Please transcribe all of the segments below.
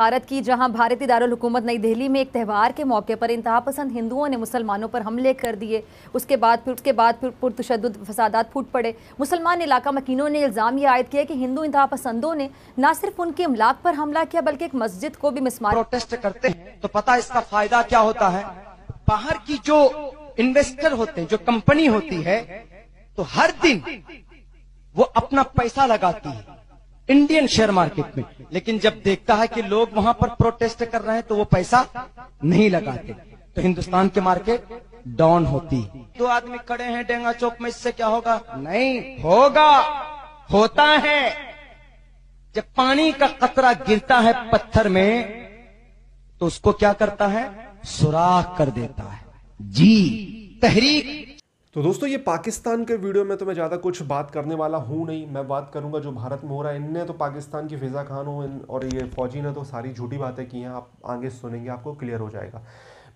भारत की, जहाँ भारतीय दारुल हुकूमत नई दिल्ली में एक त्यौहार के मौके पर इंतहा पसंद हिंदुओं ने मुसलमानों पर हमले कर दिए। उसके बाद फिर, उसके बाद फिर पुरतशद फसादात फूट पड़े। मुसलमान इलाका मकीनों ने इल्ज़ाम यह आयद किया कि हिंदू इंतहा पसंदों ने न सिर्फ़ उनके इमलाक पर हमला किया, बल्कि एक मस्जिद को भी मिसमार प्रोटेस्ट करते हैं तो पता इसका फ़ायदा क्या होता है? बाहर की जो इन्वेस्टर होते हैं, जो कंपनी होती है तो हर दिन वो अपना पैसा लगाती है। इंडियन शेयर मार्केट में। लेकिन जब देखता है कि लोग वहाँ पर प्रोटेस्ट कर रहे हैं तो वो पैसा नहीं लगाते। तो हिंदुस्तान के मार्केट डाउन होती। दो आदमी खड़े हैं डेंगा चौक में, इससे क्या होगा? नहीं, होगा। होता है। जब पानी का कतरा गिरता है पत्थर में तो उसको क्या करता है? सुराख कर देता है। जी, तहरीक तो दोस्तों, ये पाकिस्तान के वीडियो में तो मैं ज़्यादा कुछ बात करने वाला हूँ नहीं। मैं बात करूँगा जो भारत में हो रहा है। इनने तो पाकिस्तान की फिज़ा खान हो और ये फौजी ने तो सारी झूठी बातें की हैं। आप आगे सुनेंगे, आपको क्लियर हो जाएगा।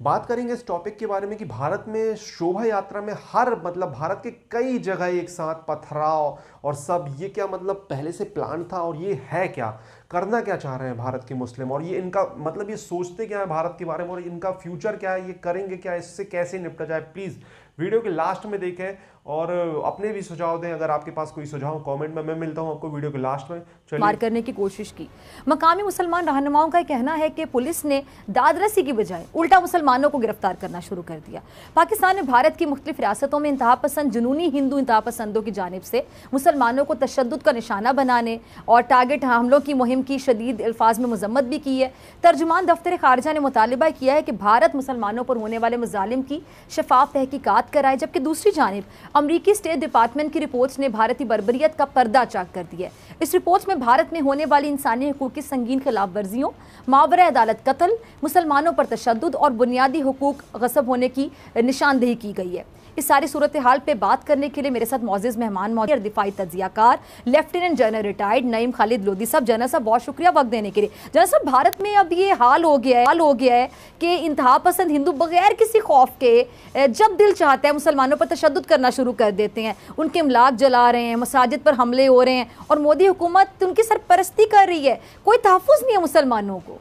बात करेंगे इस टॉपिक के बारे में कि भारत में शोभा यात्रा में हर मतलब भारत के कई जगह एक साथ पथराव और सब, ये क्या मतलब पहले से प्लान था और ये है क्या? करना क्या चाह रहे हैं भारत के मुस्लिम? और ये इनका मतलब ये सोचते क्या है भारत के बारे में और इनका फ्यूचर क्या है? ये करेंगे क्या? इससे कैसे निपटा जाए? प्लीज़ वीडियो के लास्ट में देखें और अपने भी सुझाव दें, अगर आपके पास कोई सुझाव कमेंट में मैं मिलता हूँ आपको वीडियो के लास्ट में। मार करने की कोशिश की। मकामी मुसलमान रहनुमाओं का कहना है कि पुलिस ने दादरसी की बजाय उल्टा मुसलमानों को गिरफ़्तार करना शुरू कर दिया। पाकिस्तान ने भारत की मुख्तलिफ़ रियासतों में इंतहा पसंद, जुनूनी हिंदू इंतहा पसंदों की जानब से मुसलमानों को तशद का निशाना बनाने और टारगेट हमलों की मुहिम की शदीद अल्फाज में मजम्मत भी की है। तर्जुमान दफ्तर खारजा ने मुतालबा किया है कि भारत मुसलमानों पर होने वाले मुजालिम की शफाफ तहकीकत कराए, जबकि दूसरी जानब अमरीकी स्टेट डिपार्टमेंट की रिपोर्ट्स ने भारतीय बरबरीत का पर्दा चाक कर दिया इस रिपोर्ट्स में भारत में होने वाली इंसानी हकूक की संगीन खिलाफ वर्जियों, मावरा अदालत कत्ल, मुसलमानों पर तशद और बुनियादी हकूक गसब होने की निशानदेही की गई है। इस सारी सूरत हाल पे बात करने के लिए मेरे साथ मोजिज मेहमान मौजूद दिफाई तजियाकार, lieutenant general retired Naeem Khalid Lodhi साहब। जनरल साहब, बहुत शुक्रिया वक्त देने के लिए। जनरल साहब, भारत में अब ये हाल हो गया है, हाल हो गया है कि इंतहा पसंद हिंदू बगैर किसी खौफ के, जब दिल चाहता है मुसलमानों पर तशद करना शुरू कर देते हैं उनके इमलाक जला रहे हैं मसाजिद पर हमले हो रहे हैं और मोदी हुकूमत उनकी सरपरस्ती कर रही है कोई तहफ़ नहीं है मुसलमानों को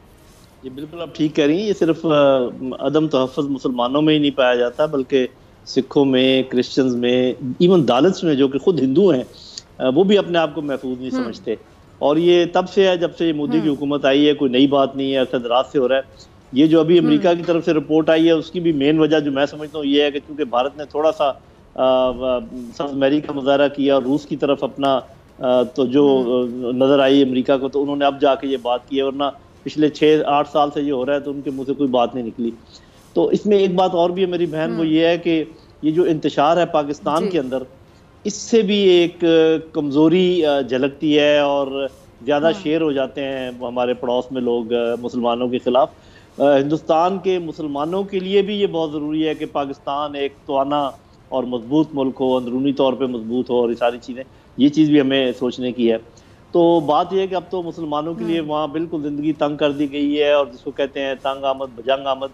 ये बिल्कुल आप ठीक कह रही हैं ये सिर्फ़ अदम तहफ़ मुसलमानों में ही नहीं पाया जाता बल्कि सिखों में क्रिश्चियंस में इवन दालत्स में जो कि खुद हिंदू हैं वो भी अपने आप को महफूज नहीं हम्म। समझते और ये तब से है जब से मोदी की हम्म। हुकूमत आई है कोई नई बात नहीं है अरसद रात से हो रहा है ये जो अभी अमेरिका हम्म। की तरफ़ से रिपोर्ट आई है उसकी भी मेन वजह जो मैं समझता हूँ ये है कि क्योंकि भारत ने थोड़ा सा अमेरी का मुजाहरा किया रूस की तरफ़ अपना तो जो नज़र आई अमेरिका को तो उन्होंने अब जाके ये बात की है वरना पिछले छः आठ साल से ये हो रहा है तो उनके मुँह से कोई बात नहीं निकली तो इसमें एक बात और भी है मेरी बहन वो हम्म। ये है कि ये जो इंतशार है पाकिस्तान के अंदर इससे भी एक कमज़ोरी झलकती है और ज़्यादा हाँ। शेर हो जाते हैं हमारे पड़ोस में लोग मुसलमानों के ख़िलाफ़ हिंदुस्तान के मुसलमानों के लिए भी ये बहुत ज़रूरी है कि पाकिस्तान एक तोाना और मज़बूत मुल्क हो अंदरूनी तौर पर मज़बूत हो और ये सारी चीज़ें ये चीज़ भी हमें सोचने की है। तो बात यह है कि अब तो मुसलमानों के लिए हाँ। वहाँ बिल्कुल ज़िंदगी तंग कर दी गई है और जिसको कहते हैं तंग आमद भजंग आमद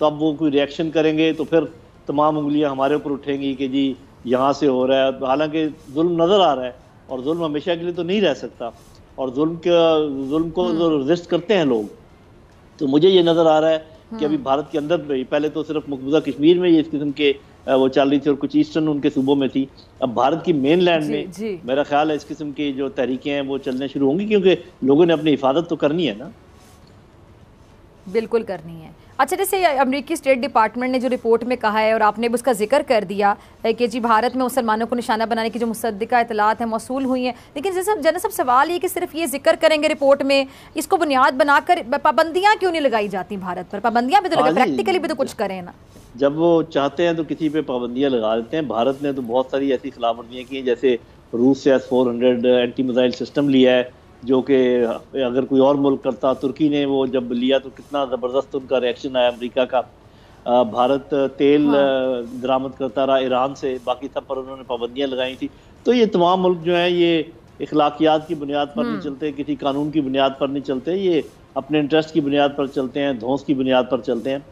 तो अब वो कोई रिएक्शन करेंगे तो फिर तमाम उंगलियाँ हमारे ऊपर उठेंगी कि जी यहाँ से हो रहा है। हालाँकि जुल्म नज़र आ रहा है और जुल्म हमेशा के लिए तो नहीं रह सकता और जुल्म के जुल्म को जो रजिस्ट करते हैं लोग तो मुझे ये नज़र आ रहा है कि अभी भारत के अंदर पहले तो सिर्फ़ मकबूजा कश्मीर में ये इस किस्म के वो चल रही थी और कुछ ईस्टर्न उनके सूबों में थी अब भारत की मेन लैंड में जी। मेरा ख्याल है इस किस्म की जो तहरीकें हैं वो चलने शुरू होंगी क्योंकि लोगों ने अपनी हिफाजत तो करनी है ना बिल्कुल करनी है। अच्छा जैसे अमेरिकी स्टेट डिपार्टमेंट ने जो रिपोर्ट में कहा है और आपने भी उसका ज़िक्र कर दिया कि जी भारत में मुसलमानों को निशाना बनाने की जो मुसदा इतलात हैं मौसू हुई हैं। लेकिन जैसे जन सब सवाल ये कि सिर्फ़ ये ज़िक्र करेंगे रिपोर्ट में इसको बुनियाद बनाकर पाबंदियाँ क्यों नहीं लगाई जाती भारत पर? पाबंदियाँ भी तो लगा प्रैक्टिकली भी तो कुछ करें ना। जब वो चाहते हैं तो किसी पे पाबंदियाँ लगा देते हैं। भारत ने तो बहुत सारी ऐसी खिलाफ वर्जियाँ की हैं जैसे रूस से S four hundred anti missile system लिया है जो कि अगर कोई और मुल्क करता तुर्की ने वो जब लिया तो कितना ज़बरदस्त उनका रिएक्शन आया अमेरिका का भारत तेल हाँ। दरामद करता रहा ईरान से बाकी सब पर उन्होंने पाबंदियाँ लगाई थी तो ये तमाम मुल्क जो हैं ये इखलाकियात की बुनियाद पर नहीं हम्म। चलते किसी कानून की बुनियाद पर नहीं चलते ये अपने इंटरेस्ट की बुनियाद पर चलते हैं धौंस की बुनियाद पर चलते हैं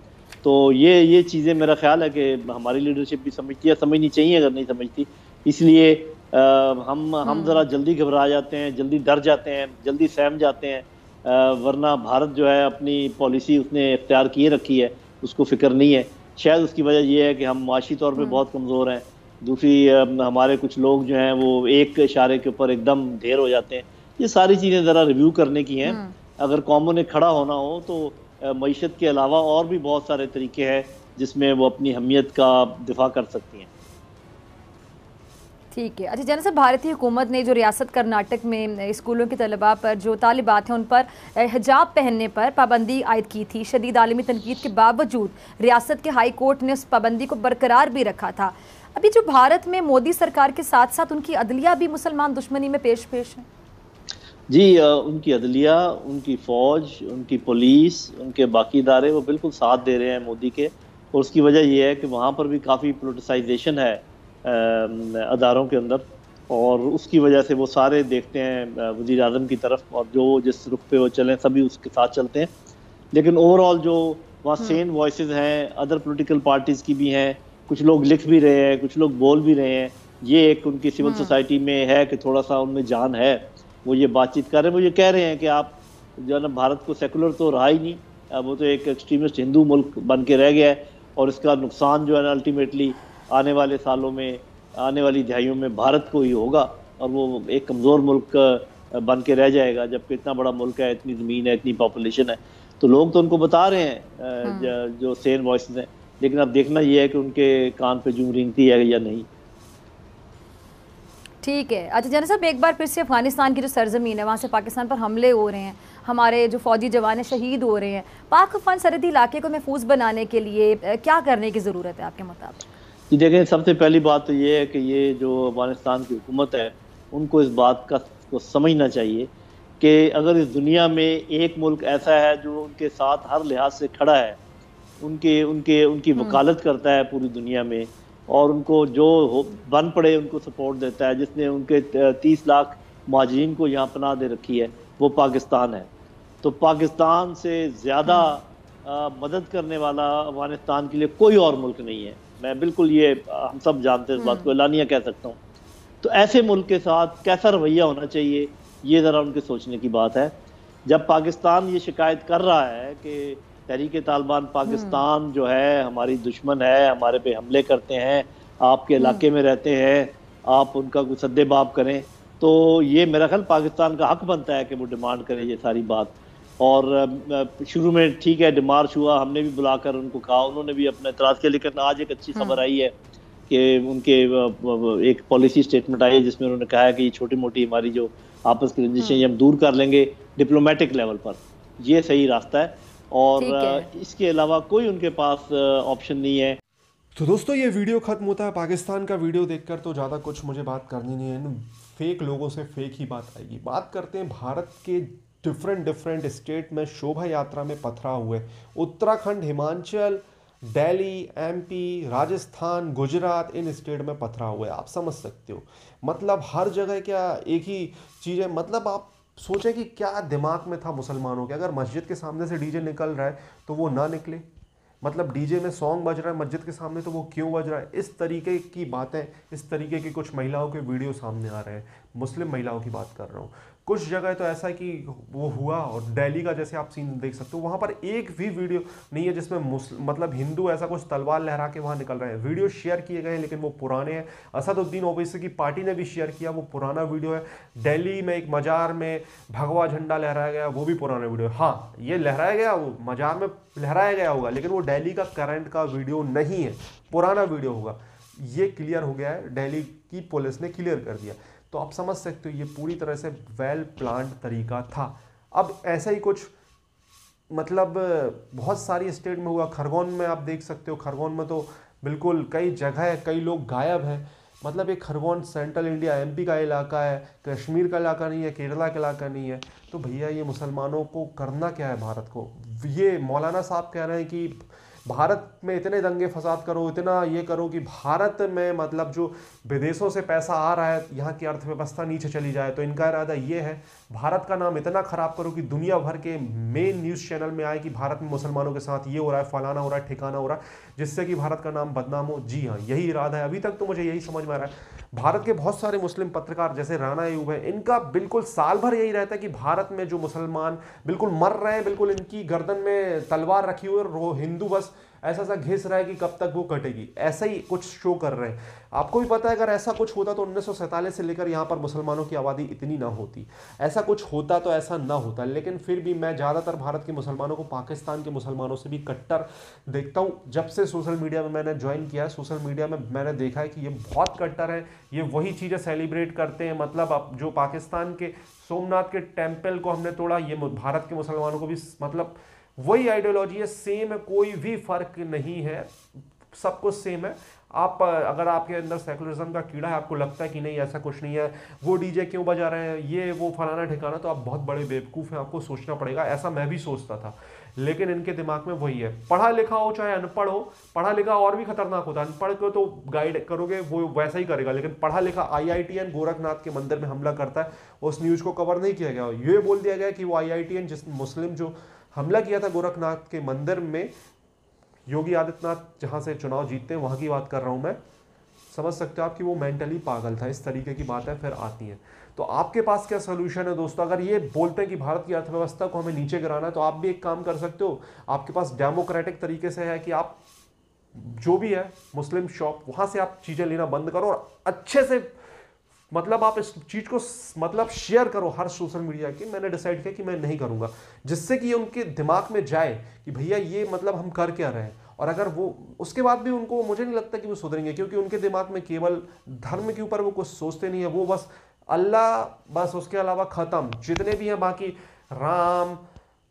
तो ये ये चीज़ें मेरा ख्याल है कि हमारी लीडरशिप भी समझती है समझनी चाहिए अगर नहीं समझती इसलिए हम हम हम्म। ज़रा जल्दी घबरा जाते हैं जल्दी डर जाते हैं जल्दी सहम जाते हैं वरना भारत जो है अपनी पॉलिसी उसने इख्तियार किए रखी है उसको फ़िक्र नहीं है। शायद उसकी वजह यह है कि हम माशी तौर पे बहुत कमज़ोर हैं। दूसरी हमारे कुछ लोग जो हैं वो एक इशारे के ऊपर एकदम ढेर हो जाते हैं। ये सारी चीज़ें ज़रा रिव्यू करने की हैं। अगर कौमों ने खड़ा होना हो तो मीशत के अलावा और भी बहुत सारे तरीके हैं जिसमें वो अपनी हमीयत का दिफा कर सकती हैं। ठीक है। अच्छा जैसे भारतीय हुकूमत ने जो रियासत कर्नाटक में स्कूलों के तलबा पर जो तालिबात हैं उन पर हिजाब पहनने पर पाबंदी आयद की थी। शदीद आलमी तनकीद के बावजूद रियासत के हाई कोर्ट ने उस पाबंदी को बरकरार भी रखा था। अभी जो भारत में मोदी सरकार के साथ साथ उनकी अदलिया भी मुसलमान दुश्मनी में पेश पेश है। जी उनकी अदलिया, उनकी फ़ौज, उनकी पुलिस, उनके बाकी इदारे वो बिल्कुल साथ दे रहे हैं मोदी के। और उसकी वजह यह है कि वहाँ पर भी काफ़ी पोलिटिसाइजेशन है। अदारों के अंदर। और उसकी वजह से वो सारे देखते हैं वज़ीर अजम की तरफ़। और जो जिस रुख पे वो चलें सभी उसके साथ चलते हैं। लेकिन ओवरऑल जो वहाँ सेन हम्म। वॉइस हैं अदर पोलिटिकल पार्टीज़ की भी हैं कुछ लोग लिख भी रहे हैं कुछ लोग बोल भी रहे हैं। ये एक उनकी सिविल सोसाइटी हम्म। में है कि थोड़ा सा उनमें जान है। वो ये बातचीत कर रहे हैं वो ये कह रहे हैं कि आप जो है ना भारत को सेकुलर तो रहा ही नहीं। वो तो एक एक्सट्रीमिस्ट हिंदू मुल्क बन के रह गया है। और इसका नुकसान जो है ना अल्टीमेटली आने वाले सालों में आने वाली दिहाइयों में भारत को ही होगा और वो एक कमज़ोर मुल्क बन के रह जाएगा जबकि इतना बड़ा मुल्क है इतनी ज़मीन है इतनी पॉपुलेशन है। तो लोग तो उनको बता रहे हैं हाँ। जो सेन वॉइस हैं। लेकिन अब देखना ये है कि उनके कान पे जूम रिंगती है या नहीं। ठीक है। अच्छा जन साहब एक बार फिर से अफ़गानिस्तान की जो सरजमीन है वहाँ से पाकिस्तान पर हमले हो रहे हैं। हमारे जो फौजी जवान शहीद हो रहे हैं। पाक अफगान सरहदी इलाके को महफूज बनाने के लिए क्या करने की ज़रूरत है आपके मुताबिक? जी देखें सबसे पहली बात तो ये है कि ये जो अफ़गानिस्तान की हुकूमत है उनको इस बात का को समझना चाहिए कि अगर इस दुनिया में एक मुल्क ऐसा है जो उनके साथ हर लिहाज से खड़ा है उनके उनके उनकी हम्म। वकालत करता है पूरी दुनिया में और उनको जो बन पड़े उनको सपोर्ट देता है जिसने उनके तीस लाख महाजरीन को यहाँ पना दे रखी है वो पाकिस्तान है तो पाकिस्तान से ज़्यादा हम्म। मदद करने वाला अफ़गानिस्तान के लिए कोई और मुल्क नहीं है मैं बिल्कुल ये हम सब जानते हैं इस बात को हम्म। एलानिया कह सकता हूँ तो ऐसे मुल्क के साथ कैसा रवैया होना चाहिए ये ज़रा उनके सोचने की बात है जब पाकिस्तान ये शिकायत कर रहा है कि तहरीक तालिबान पाकिस्तान हम्म। जो है हमारी दुश्मन है हमारे पे हमले करते हैं आपके हम्म। इलाके में रहते हैं आप उनका कुछ सद्देबाब करें तो ये मेरा ख्याल पाकिस्तान का हक बनता है कि वो डिमांड करें ये सारी बात और शुरू में ठीक है डिमार्च हुआ हमने भी बुलाकर उनको कहा उन्होंने भी अपना इतराज़ किया लेकिन आज एक अच्छी खबर हम्म। आई है कि उनके एक पॉलिसी स्टेटमेंट आई है जिसमें उन्होंने कहा है कि ये छोटी मोटी हमारी जो आपस की रंजिशें हम दूर कर लेंगे डिप्लोमेटिक लेवल पर। ये सही रास्ता है और है। इसके अलावा कोई उनके पास ऑप्शन नहीं है। तो दोस्तों ये वीडियो खत्म होता है। पाकिस्तान का वीडियो देखकर तो ज़्यादा कुछ मुझे बात करनी नहीं है। फेक लोगों से फेक ही बात आएगी। बात करते हैं भारत के डिफरेंट डिफरेंट स्टेट में शोभा यात्रा में पथरा हुए। उत्तराखंड, हिमाचल, दिल्ली एमपी राजस्थान, गुजरात, इन स्टेट में पथरा हुए। आप समझ सकते हो। मतलब हर जगह क्या एक ही चीज़ है मतलब आप सोचें कि क्या दिमाग में था मुसलमानों के। अगर मस्जिद के सामने से डीजे निकल रहा है तो वो ना निकले। मतलब डीजे में सॉन्ग बज रहा है मस्जिद के सामने तो वो क्यों बज रहा है? इस तरीके की बातें, इस तरीके की कुछ महिलाओं के वीडियो सामने आ रहे हैं। मुस्लिम महिलाओं की बात कर रहा हूँ। कुछ जगह तो ऐसा है कि वो हुआ और दिल्ली का जैसे आप सीन देख सकते हो, वहाँ पर एक भी वीडियो नहीं है जिसमें मतलब हिंदू ऐसा कुछ तलवार लहरा के वहाँ निकल रहे हैं। वीडियो शेयर किए गए हैं, लेकिन वो पुराने हैं। असदुद्दीन ओवैसी की पार्टी ने भी शेयर किया, वो पुराना वीडियो है। दिल्ली में एक मजार में भगवा झंडा लहराया गया, वो भी पुराना वीडियो है। हाँ ये लहराया गया, वो मजार में लहराया गया होगा, लेकिन वो डेली का करंट का वीडियो नहीं है। पुराना वीडियो होगा। ये क्लियर हो गया है, दिल्ली की पुलिस ने क्लियर कर दिया। तो आप समझ सकते हो, ये पूरी तरह से वेल प्लान्ड तरीका था। अब ऐसा ही कुछ मतलब बहुत सारी स्टेट में हुआ। खरगोन में आप देख सकते हो, खरगोन में तो बिल्कुल कई जगह है, कई लोग गायब हैं। मतलब ये खरगोन सेंट्रल इंडिया एमपी का इलाका है, कश्मीर का इलाका नहीं है, केरला का इलाका नहीं है। तो भैया, ये मुसलमानों को करना क्या है भारत को? ये मौलाना साहब कह रहे हैं कि भारत में इतने दंगे फसाद करो, इतना ये करो कि भारत में मतलब जो विदेशों से पैसा आ रहा है, यहाँ की अर्थव्यवस्था नीचे चली जाए। तो इनका इरादा ये है, भारत का नाम इतना खराब करो कि दुनिया भर के मेन न्यूज़ चैनल में आए कि भारत में मुसलमानों के साथ ये हो रहा है, फलाना हो रहा है, ठिकाना हो रहा है, जिससे कि भारत का नाम बदनाम हो। जी हाँ यही इरादा है। अभी तक तो मुझे यही समझ में आ रहा है। भारत के बहुत सारे मुस्लिम पत्रकार जैसे राना अयूब है, इनका बिल्कुल साल भर यही रहता है कि भारत में जो मुसलमान बिल्कुल मर रहे हैं, बिल्कुल इनकी गर्दन में तलवार रखी हुई है हिंदू बस ऐसा सा घिस रहा है कि कब तक वो कटेगी। ऐसा ही कुछ शो कर रहे हैं। आपको भी पता है, अगर ऐसा कुछ होता तो उन्नीस सौ सैंतालीस से लेकर यहाँ पर मुसलमानों की आबादी इतनी ना होती। ऐसा कुछ होता तो ऐसा ना होता, लेकिन फिर भी मैं ज़्यादातर भारत के मुसलमानों को, पाकिस्तान के मुसलमानों से भी कट्टर देखता हूँ। जब से सोशल मीडिया में मैंने ज्वाइन किया है सोशल मीडिया में मैंने देखा है कि ये बहुत कट्टर है, ये वही चीज़ें सेलिब्रेट करते हैं। मतलब अब जो पाकिस्तान के सोमनाथ के टेंपल को हमने तोड़ा, ये भारत के मुसलमानों को भी मतलब वही आइडियोलॉजी है सेम है, कोई भी फ़र्क नहीं है सब कुछ सेम है। आप, अगर आपके अंदर सेकुलरिज्म का कीड़ा है, आपको लगता है कि नहीं, ऐसा कुछ नहीं है, वो डीजे क्यों बजा रहे हैं, ये वो फलाना ठिकाना तो आप बहुत बड़े बेवकूफ़ हैं, आपको सोचना पड़ेगा, ऐसा मैं भी सोचता था। लेकिन इनके दिमाग में वही है। पढ़ा लिखा हो, चाहे अनपढ़ हो, पढ़ा लिखा और भी खतरनाक होता है। अनपढ़ को तो गाइड करोगे, वो वैसा ही करेगा, लेकिन पढ़ा लिखा आई आई टी एन गोरखनाथ के मंदिर में हमला करता है, उस न्यूज़ को कवर नहीं किया गया। ये बोल दिया गया कि वो आई जिस मुस्लिम जो हमला किया था गोरखनाथ के मंदिर में। योगी आदित्यनाथ जहाँ से चुनाव जीतते हैं, वहाँ की बात कर रहा हूँ मैं। समझ सकते हो आप कि वो मेंटली पागल था, इस तरीके की बातें फिर आती हैं। तो आपके पास क्या सोल्यूशन है दोस्तों? अगर ये बोलते हैं कि भारत की अर्थव्यवस्था को हमें नीचे गिराना है तो आप भी एक काम कर सकते हो। आपके पास डेमोक्रेटिक तरीके से है कि आप जो भी है मुस्लिम शॉप वहाँ से आप चीज़ें लेना बंद करो और अच्छे से मतलब आप इस चीज़ को मतलब शेयर करो हर सोशल मीडिया की, मैंने डिसाइड किया कि मैं नहीं करूँगा। जिससे कि उनके दिमाग में जाए कि भैया ये मतलब हम कर क्या रहे हैं। और अगर वो, उसके बाद भी उनको, मुझे नहीं लगता कि वो सुधरेंगे, क्योंकि उनके दिमाग में केवल धर्म के ऊपर वो कुछ सोचते नहीं है। वो बस अल्लाह, बस उसके अलावा ख़त्म। जितने भी हैं बाकी, राम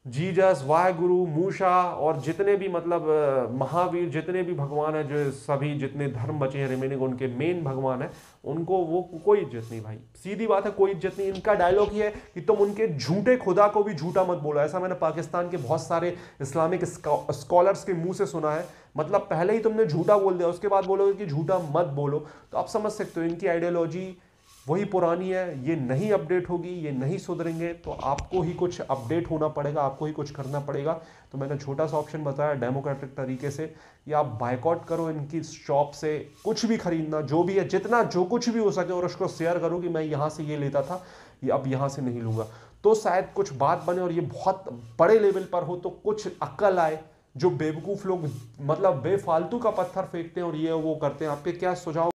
जीजस, वाहगुरु, मूषा और जितने भी मतलब महावीर, जितने भी भगवान हैं, जो सभी जितने धर्म बचे हैं रिमेनिंग उनके मेन भगवान है, उनको वो कोई इज़्ज़त नहीं भाई। सीधी बात है, कोई इज़्ज़त नहीं। इनका डायलॉग ही है कि तुम उनके झूठे खुदा को भी झूठा मत बोलो। ऐसा मैंने पाकिस्तान के बहुत सारे इस्लामिक स्कॉलर्स के मुँह से सुना है। मतलब पहले ही तुमने झूठा बोल दिया, उसके बाद बोलोगे कि झूठा मत बोलो। तो आप समझ सकते हो, इनकी आइडियोलॉजी वही पुरानी है, ये नहीं अपडेट होगी, ये नहीं सुधरेंगे तो आपको ही कुछ अपडेट होना पड़ेगा, आपको ही कुछ करना पड़ेगा। तो मैंने छोटा सा ऑप्शन बताया डेमोक्रेटिक तरीके से कि आप बाइकआउट करो इनकी शॉप से, कुछ भी खरीदना, जो भी है, जितना, जो कुछ भी हो सके और उसको शेयर करो कि मैं यहाँ से ये लेता था, ये अब यहाँ से नहीं लूँगा। तो शायद कुछ बात बने और ये बहुत बड़े लेवल पर हो तो कुछ अक्ल आए जो बेवकूफ़ लोग मतलब बेफालतू का पत्थर फेंकते हैं और ये वो करते हैं। आपके क्या सुझाव?